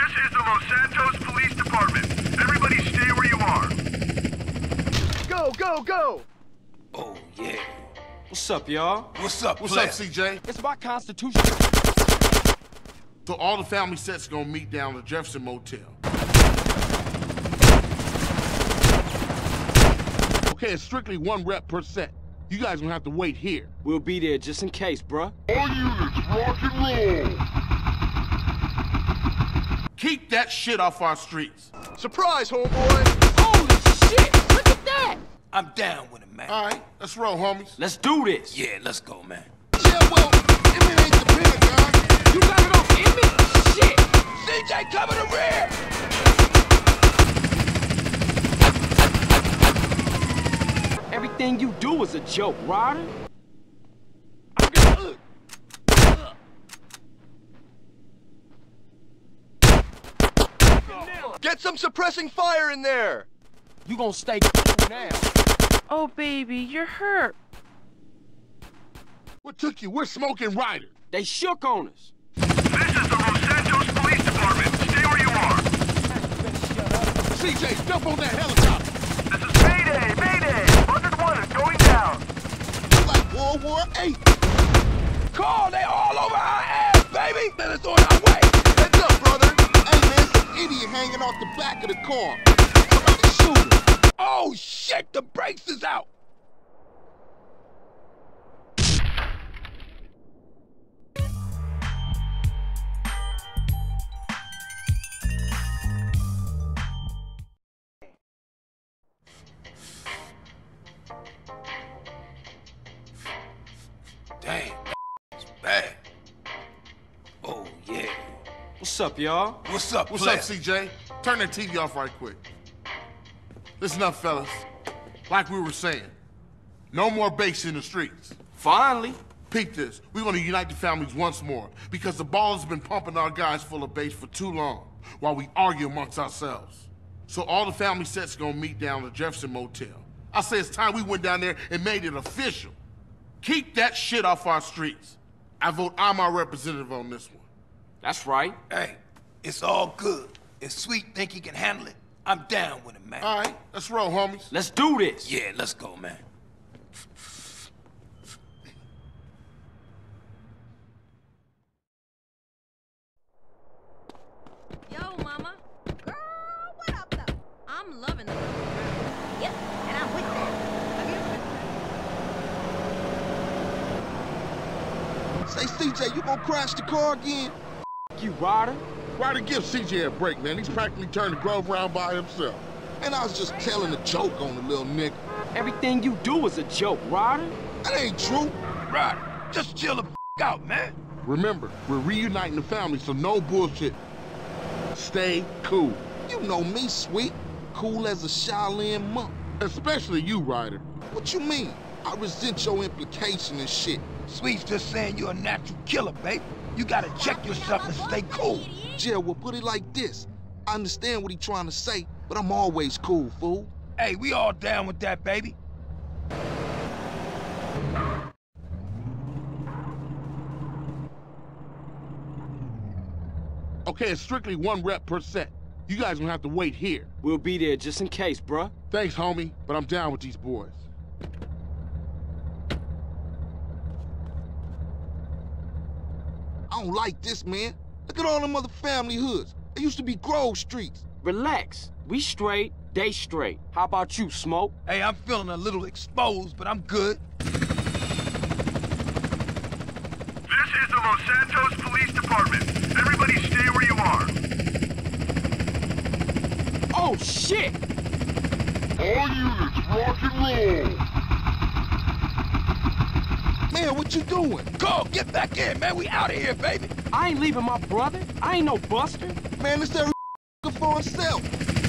This is the Los Santos Police Department. Everybody stay where you are. Go, go, go! Oh, yeah. What's up, y'all? What's up, What's player? up, CJ? It's my constitution. So all the family sets gonna meet down at the Jefferson Motel. Okay, it's strictly one rep per set. You guys gonna have to wait here. We'll be there just in case, bruh. All units, rock and roll. Keep that shit off our streets. Surprise, homeboy! Holy shit! Look at that! I'm down with it, man. All right, let's roll, homies. Let's do this. Yeah, let's go, man. Yeah, well, if it ain't the Pentagon, You got it on Emmett? Shit! CJ, cover the rear! Everything you do is a joke, Ryder. Get some suppressing fire in there! You gonna stay cool now. Oh, baby, you're hurt. what took you? We're smoking Ryder. They shook on us. This is the Los Santos Police Department. Stay where you are. CJ, jump on that helicopter. This is Mayday! Mayday! 101 is going down. Like World War VIII. Call, they all over our ass, baby! Let us on our way! Idiot hanging off the back of the car. Shoot. Oh, shit, the brakes is out! What's up, y'all? What's up, What's up, CJ? Turn that TV off right quick. Listen up, fellas. Like we were saying, no more base in the streets. Finally. Peep this. We're gonna unite the families once more because the Ballas been pumping our guys full of base for too long while we argue amongst ourselves. So all the family sets gonna meet down at the Jefferson Motel. I say it's time we went down there and made it official. Keep that shit off our streets. I vote I'm our representative on this one. That's right. Hey, it's all good. If Sweet think he can handle it, I'm down with it, man. All right, let's roll, homies. Let's do this. Yeah, let's go, man. Yo, mama. Girl, what up, though? I'm loving the Yep, and I'm with that. Say, CJ, you gonna crash the car again? You, Ryder. Ryder, give CJ a break, man. He's practically turned the Grove around by himself. And I was just telling a joke on the little nigga. Everything you do is a joke, Ryder. That ain't true. Right. Just chill the f out, man. Remember, we're reuniting the family, so no bullshit. Stay cool. You know me, sweet. Cool as a Shaolin monk. Especially you, Ryder. What you mean? I resent your implication and shit. Sweet's just saying you're a natural killer, babe. You gotta check yourself and stay cool. Jill, we'll put it like this. I understand what he's trying to say, but I'm always cool, fool. Hey, we all down with that, baby. Okay, it's strictly one rep per set. You guys gonna have to wait here. We'll be there just in case, bruh. Thanks, homie, but I'm down with these boys. I don't like this, man. Look at all them other family hoods. They used to be Grove Streets. Relax. We straight, they straight. How about you, Smoke? Hey, I'm feeling a little exposed, but I'm good. This is the Los Santos Police Department. Everybody stay where you are. Oh, shit! All units, rock and roll. Man, what you doing? Go, get back in, man. We out of here, baby. I ain't leaving my brother. I ain't no buster. Man, it's that for himself.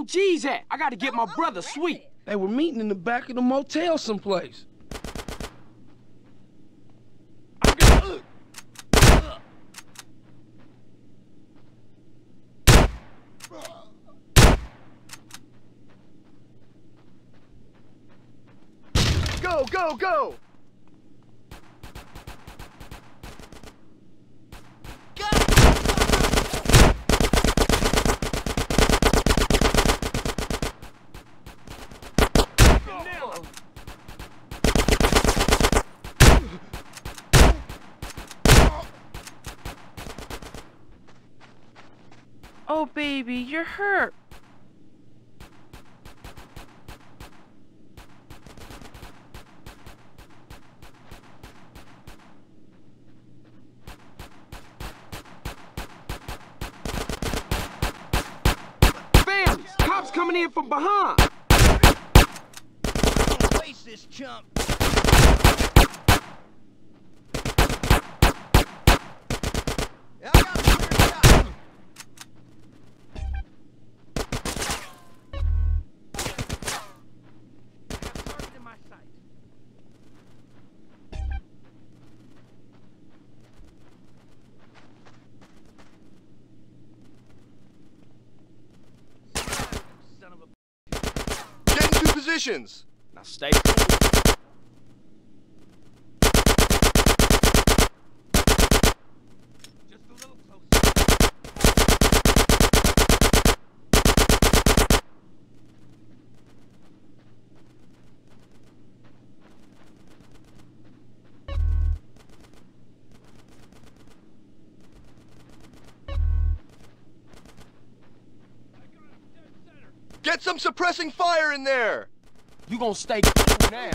OGs at? I gotta get oh, my oh, brother sweet. They were meeting in the back of the motel someplace. Uh, go, go, go! Oh, baby, you're hurt. Families, cops coming in from behind. Waste this chump. Yeah, I got positions! Now stay cool. Get some suppressing fire in there! You gonna stay now.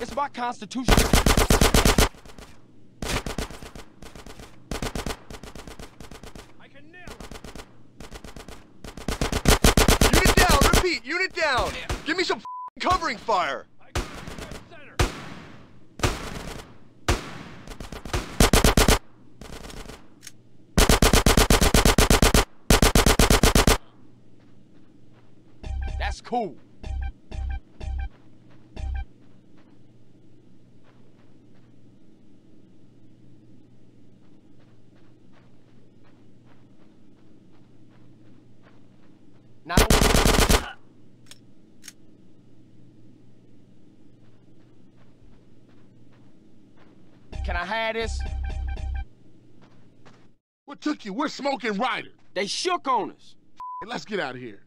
It's my constitution. Unit down, unit down! Give me some covering fire! That's cool. Now, can I have this? What took you? We're smoking Ryder. They shook on us. Hey, let's get out of here.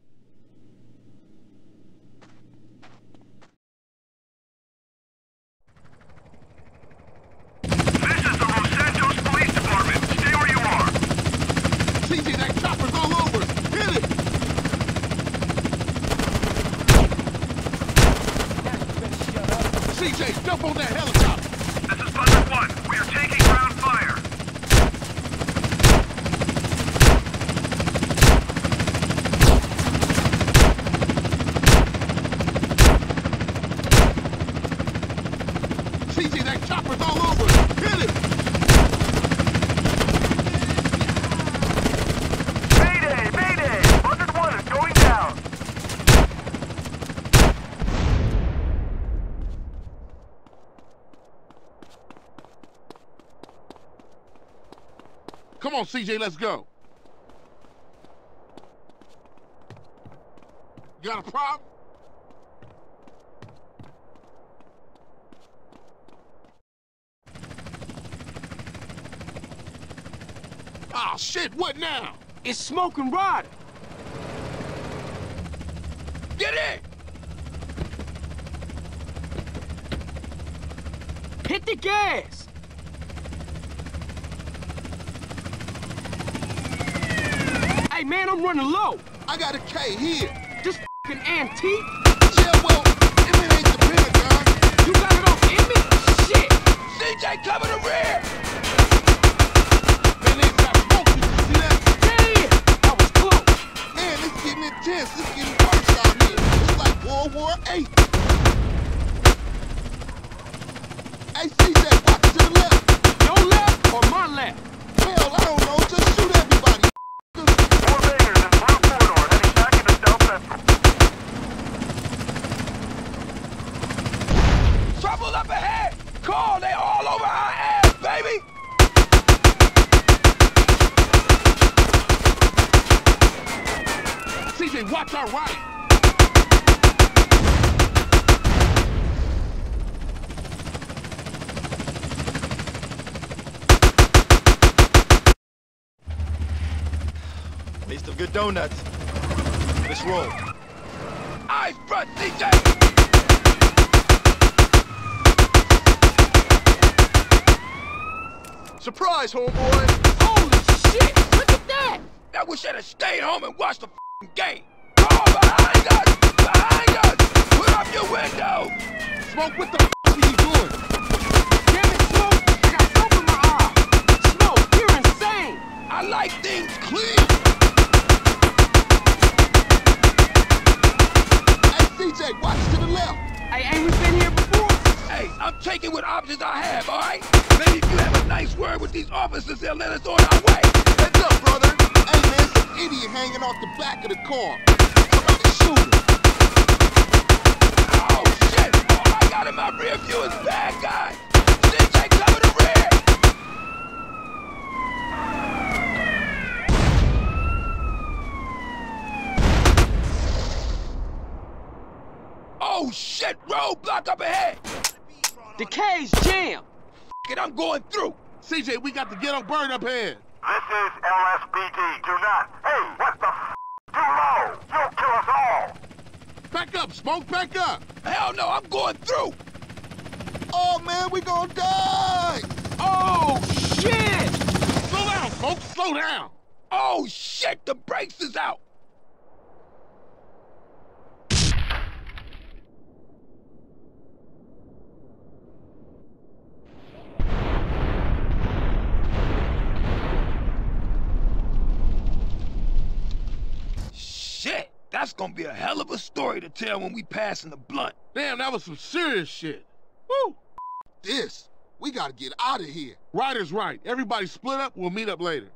This is the Los Santos Police Department. Stay where you are. CJ, that chopper's all over us. Hit it! CJ, jump on that helicopter. This is Buzzard 1. We are taking ground fire. Chopper's all over. Hit it! Mayday! Mayday! Buzzard 1 is going down. Come on, CJ, let's go. You Got a problem? Shit, what now? It's smoking Ryder. Get in! Hit the gas. Hey man, I'm running low. I got a K here. This fucking antique. Yeah, well, if it ain't the Pentagon, You got it off Emmett? CJ, cover the rear! Intense. It's getting worse out here. It's like World War VIII. Hey, CJ, CJ, watch our right. Taste of good donuts. Let's roll. Eyes front, CJ! Surprise, homeboy! Holy shit, look at that. I wish I'd have stayed home and watched the f***ing game. Behind us! Behind us! Put up your window! Smoke, what the f are you doing? Damn Smoke, I got soap in my eye. Smoke, you're insane. I like things clean! Hey, CJ, watch to the left. Hey, ain't we been here before? Hey, I'm taking what options I have, all right? Maybe if you have a nice word with these officers, they'll let us on our way. Heads up, brother! Hey, man, some idiot hanging off the back of the car. Somebody shoot him. Oh, shit! All I got in my rear view is bad guys! CJ, cover the rear! Oh, shit! Roadblock up ahead! The K's jammed. F*** it, I'm going through! CJ, we got the ghetto bird up here. This is LSPD. Do not. Hey, what the f? Too low. You'll kill us all. Back up, Smoke, back up. Hell no, I'm going through! Oh, man, we gonna die. Oh, shit. Slow down, Smoke, slow down. Oh, shit! The brakes is out! Shit! That's gonna be a hell of a story to tell when we pass in the blunt. Damn, that was some serious shit. Woo. This. We gotta get out of here. Ryder's right. Everybody split up. We'll meet up later.